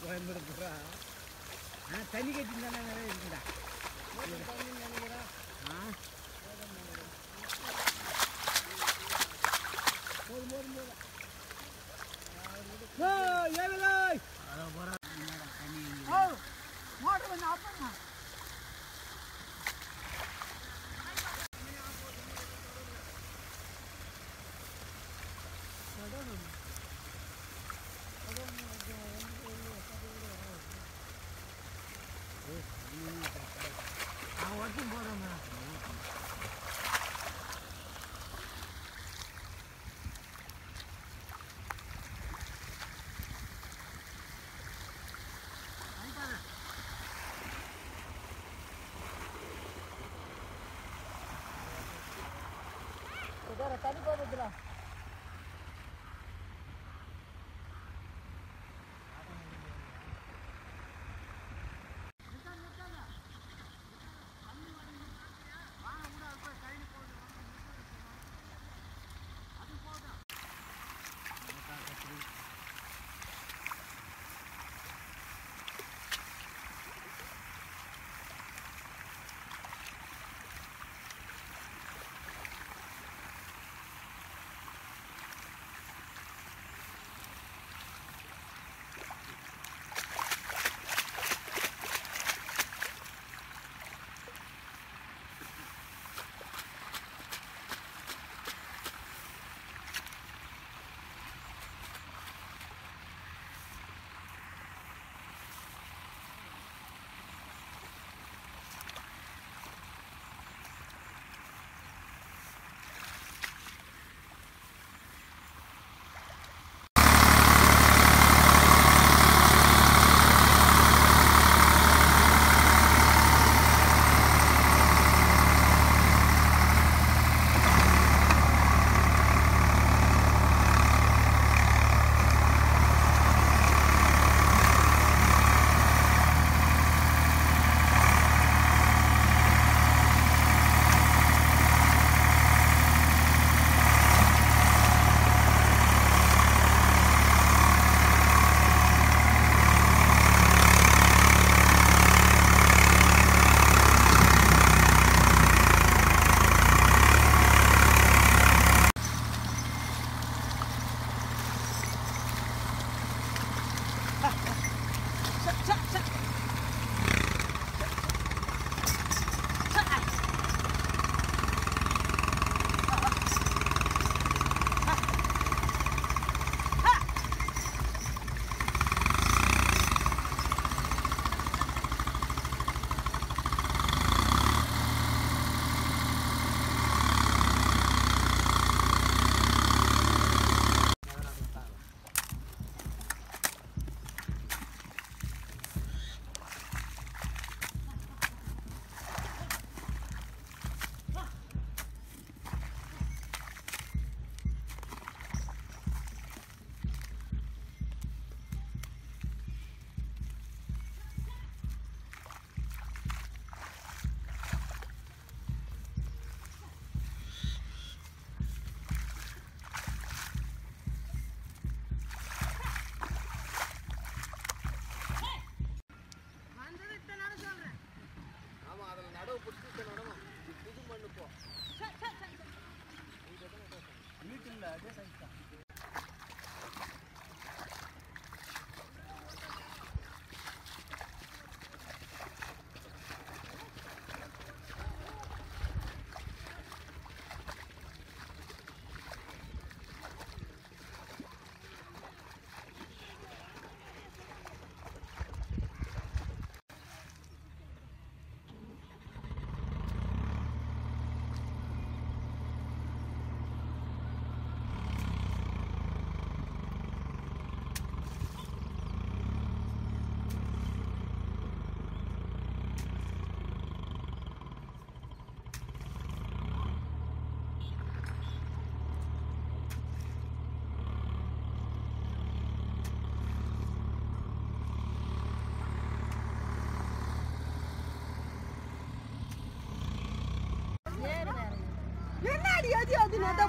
கோயம்புத்தூர் பூரா ஆ தண்ணி கட்டி தானே நிறைய இருக்குடா ஆ போதும் போதும் போதும் ஏய், ஏழுலை! ஓ, மோட்டர் கொஞ்சம் ஆஃப் பண்ணா தண்ணி fucking மாடி ஏத்தி வந்து அந்த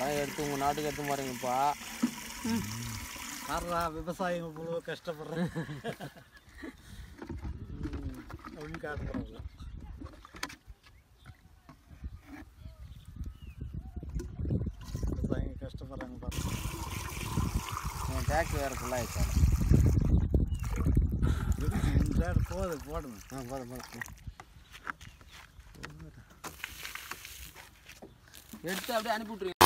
இதெல்லாம் எடுத்து உங்கள் நாட்டுக்கு எடுத்து போகிறீங்கப்பா ஆடுறா விவசாயிங்க இவ்வளோ கஷ்டப்படுறேன் அப்படின்னு காட்டுறாங்க. விவசாயிங்க கஷ்டப்படுறாங்க பாருங்க. என் டேக்ஸ் வேறு ஃபுல்லாக ஆயிடுச்சு. இந்த side போகுது போடுங்க. ஆ போதும் போதும் எடுத்து அப்படியே அனுப்பி விட்ருங்க